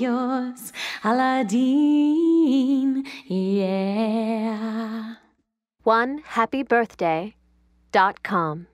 yours, Aladdin, yeah. One happy birthday dot com.